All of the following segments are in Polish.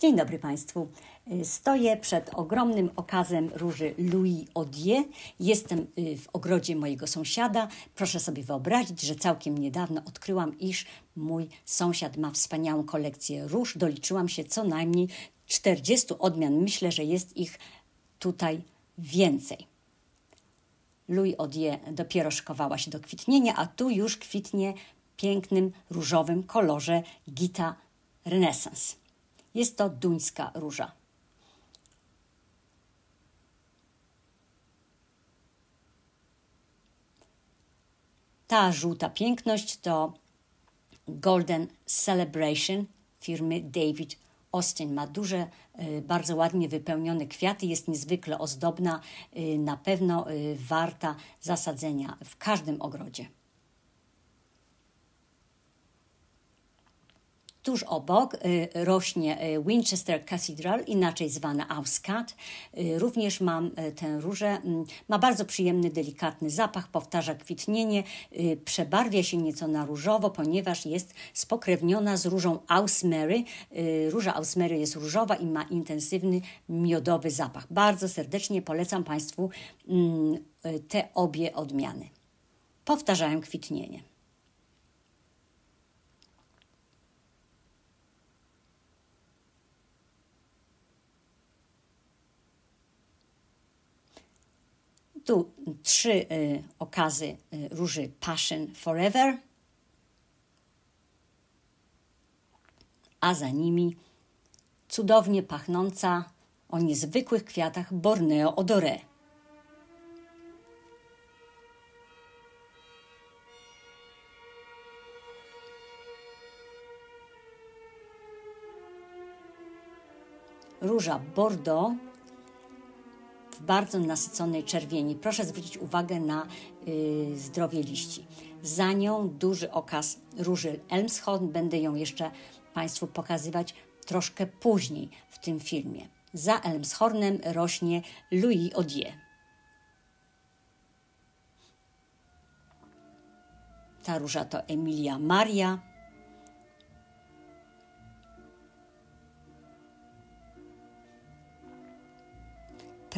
Dzień dobry Państwu. Stoję przed ogromnym okazem róży Louis Odier. Jestem y, w ogrodzie mojego sąsiada. Proszę sobie wyobrazić, że całkiem niedawno odkryłam, iż mój sąsiad ma wspaniałą kolekcję róż. Doliczyłam się co najmniej 40 odmian. Myślę, że jest ich tutaj więcej. Louis Odier dopiero szykowała się do kwitnienia, a tu już kwitnie pięknym różowym kolorze Gita Renaissance. Jest to duńska róża. Ta żółta piękność to Golden Celebration firmy David Austin. Ma duże, y, bardzo ładnie wypełnione kwiaty, jest niezwykle ozdobna, y, na pewno y, warta zasadzenia w każdym ogrodzie. Tuż obok y, rośnie y, Winchester Cathedral, inaczej zwana Auscat. Y, również mam tę różę. Mm, ma bardzo przyjemny, delikatny zapach, powtarza kwitnienie, przebarwia się nieco na różowo, ponieważ jest spokrewniona z różą Ausmary. Róża Ausmary jest różowa i ma intensywny, miodowy zapach. Bardzo serdecznie polecam Państwu mm, te obie odmiany. Powtarzają kwitnienie. Tu trzy y, okazy y, róży Passion Forever, a za nimi cudownie pachnąca o niezwykłych kwiatach Borneo Odore. Róża Bordeaux bardzo nasyconej czerwieni. Proszę zwrócić uwagę na y, zdrowie liści. Za nią duży okaz róży Elmshorn. Będę ją jeszcze Państwu pokazywać troszkę później w tym filmie. Za Elmshornem rośnie Louis Odier. Ta róża to Emilia Maria.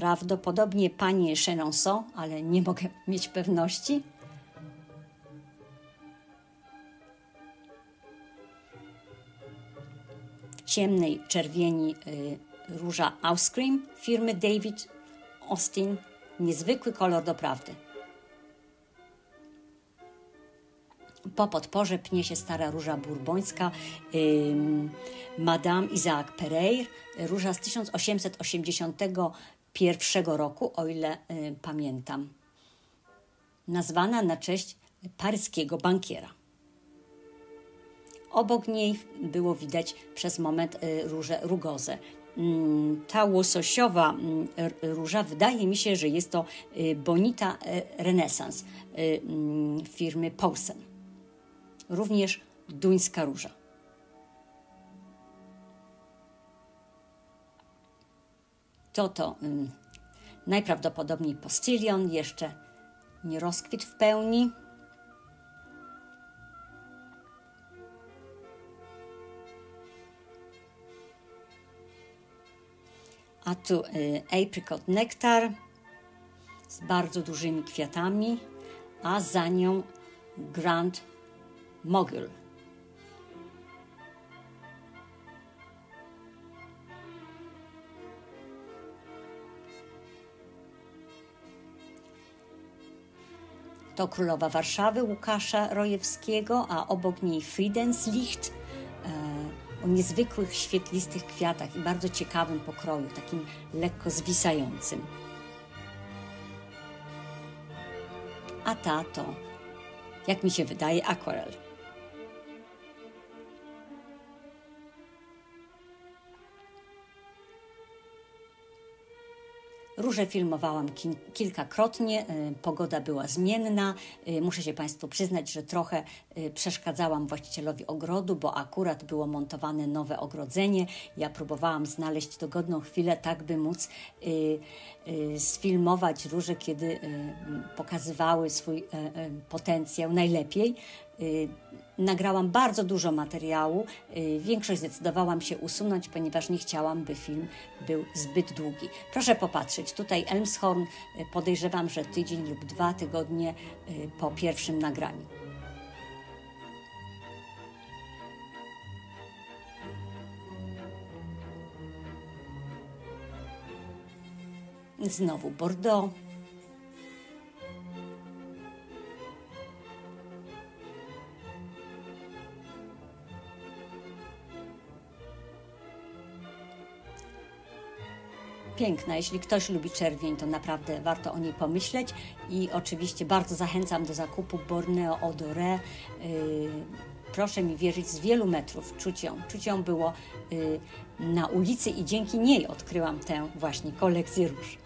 Prawdopodobnie pani Chenonceau, ale nie mogę mieć pewności. Ciemnej czerwieni y, róża Auscream firmy David Austin. Niezwykły kolor doprawdy. Po podporze pnie się stara róża burbońska yy, Madame Isaac Pereire, róża z 1880 pierwszego roku, o ile y, pamiętam, nazwana na cześć paryskiego bankiera. Obok niej było widać przez moment y, różę rugozę. Mm, ta łososiowa mm, róża, wydaje mi się, że jest to y, Bonita Renaissance mm, firmy Paulsen. Również duńska róża. To to um, najprawdopodobniej postylion, jeszcze nie rozkwit w pełni. A tu y, apricot nektar z bardzo dużymi kwiatami, a za nią Grand Mogul. To królowa Warszawy Łukasza Rojewskiego, a obok niej Friedenslicht e, o niezwykłych, świetlistych kwiatach i bardzo ciekawym pokroju, takim lekko zwisającym. A ta to, jak mi się wydaje, akwarel. Róże filmowałam ki kilkakrotnie, y, pogoda była zmienna. Y, muszę się Państwu przyznać, że trochę y, przeszkadzałam właścicielowi ogrodu, bo akurat było montowane nowe ogrodzenie. Ja próbowałam znaleźć dogodną chwilę, tak by móc sfilmować róże, kiedy pokazywały swój potencjał najlepiej. Nagrałam bardzo dużo materiału. Większość zdecydowałam się usunąć, ponieważ nie chciałam, by film był zbyt długi. Proszę popatrzeć, tutaj Elmshorn podejrzewam, że tydzień lub dwa tygodnie po pierwszym nagraniu. Znowu Bordeaux. Piękna. Jeśli ktoś lubi czerwień, to naprawdę warto o niej pomyśleć. I oczywiście bardzo zachęcam do zakupu Borneo Odore. Yy, proszę mi wierzyć, z wielu metrów czuć ją. Czuć ją było yy, na ulicy i dzięki niej odkryłam tę właśnie kolekcję róż.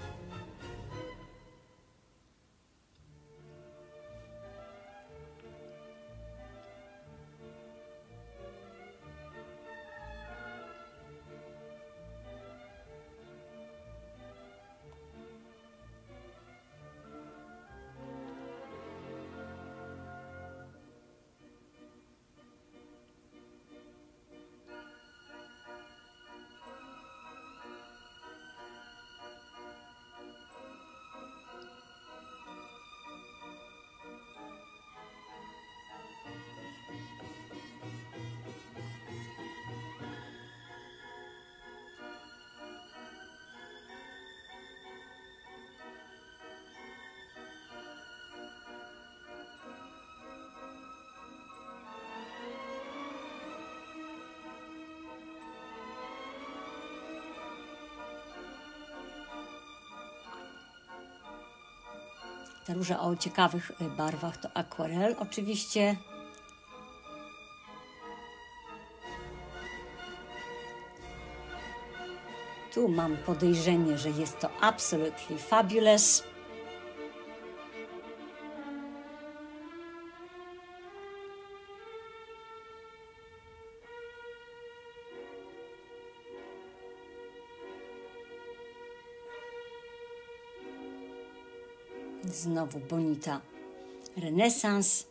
Te róże o ciekawych y, barwach to akwarel. Oczywiście tu mam podejrzenie, że jest to absolutely fabulous. Znowu Bonita Renesans.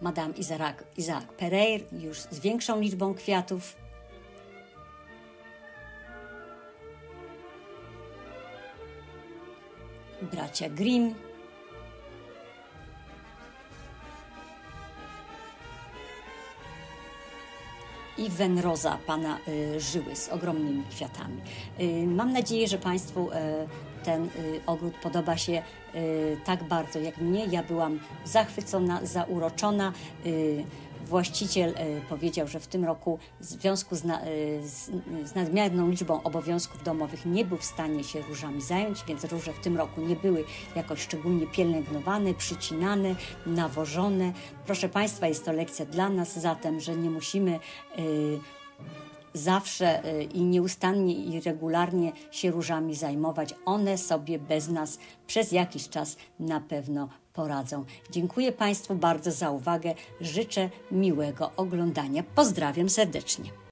Madame Isaac, Isaac Pereire już z większą liczbą kwiatów. Bracia Grimm. i Wenroza pana y, Żyły z ogromnymi kwiatami. Y, mam nadzieję, że Państwu y, ten ogród podoba się tak bardzo jak mnie. Ja byłam zachwycona, zauroczona. Właściciel powiedział, że w tym roku w związku z, na, z, z, nadmierną liczbą obowiązków domowych nie był w stanie się różami zająć, więc róże w tym roku nie były jakoś szczególnie pielęgnowane, przycinane, nawożone. Proszę Państwa, jest to lekcja dla nas zatem, że nie musimy zawsze y, i nieustannie i regularnie się różami zajmować. One sobie bez nas przez jakiś czas na pewno poradzą. Dziękuję Państwu bardzo za uwagę. Życzę miłego oglądania. Pozdrawiam serdecznie.